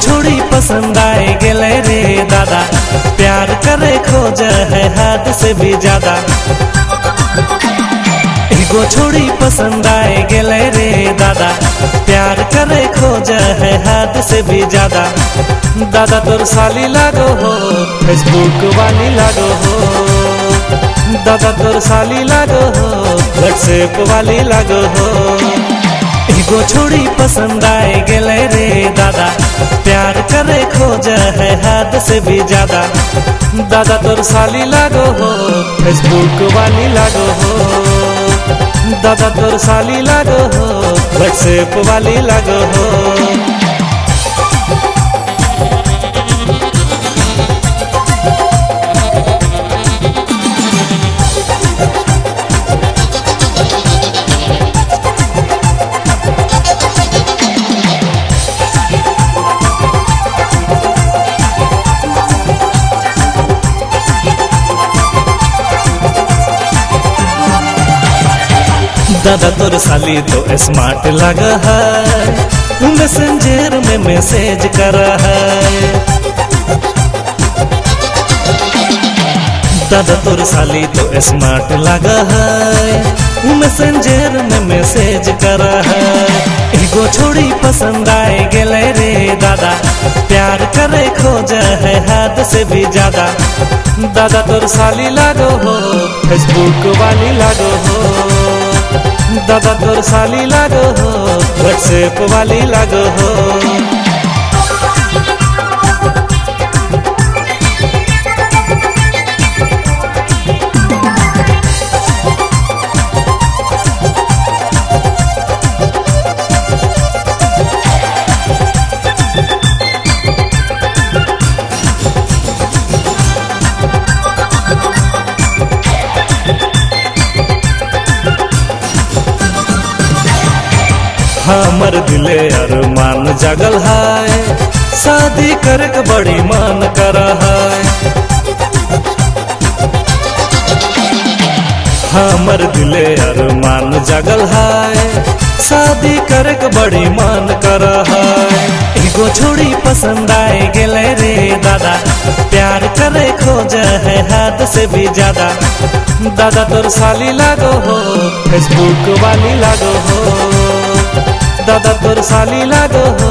छोड़ी पसंद आए गेले रे दादा। प्यार करे खोज है हाथ से भी ज़्यादा। एगो छोड़ी पसंद आए गेले रे दादा। प्यार करे खोज है हाथ से भी ज़्यादा। दादा तोर साली लागो हो फेसबुक वाली लागो हो। दादा तोर साली लागो हो व्हाट्सएप वाली लागो हो। एगो छोड़ी पसंद आए गेले खोज है हाथ से भी ज़्यादा। दादा तोर साली लागो हो फेसबुक वाली लागो हो। दादा तोर साली लागो हो व्हाट्सएप वाली लागो हो। दादा तोर साली तो स्मार्ट लगा है। मैसेंजर में मैसेज कर है। दादा तोर साली तो स्मार्ट लगा है। मैसेंजर में मैसेज कर है। एगो छोड़ी पसंद आए गेले रे दादा। प्यार करे खोज है हाथ से भी ज़्यादा। दादा तोर साली लागो हो फेसबुक वाली लागो हो। दादा तोर साली लागो हो व्हाट्सएप वाली लागो हो। हमर दिले अरमान जगल है शादी करके बड़ी मान कर है हमर दिले अरमान जगल है शादी करके बड़ी मान कर है एगो छोड़ी पसंद आए गेले रे दादा। प्यार करे खोज है हाथ से भी ज़्यादा। दादा तोर साली लागो हो फेसबुक वाली लागो हो। दादा तोर साली लागो हो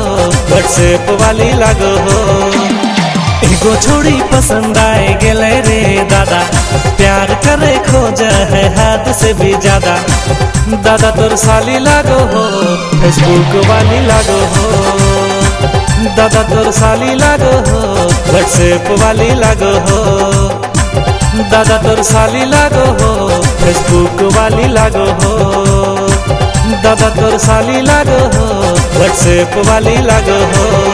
व्हाट्सएप वाली लागो हो। एगो छोड़ी पसंद आए गेले रे दादा, प्यार करे खोज है हाथ से भी ज़्यादा। दादा तोर साली लागो हो फेसबुक वाली लागो हो। दादा तोर साली लागो हो व्हाट्सएप वाली लागो हो। दादा तोर साली लागो हो फेसबुक वाली लागो हो। दादा तोर साली लाग हो व्हाट्सएप वाली लागो हो।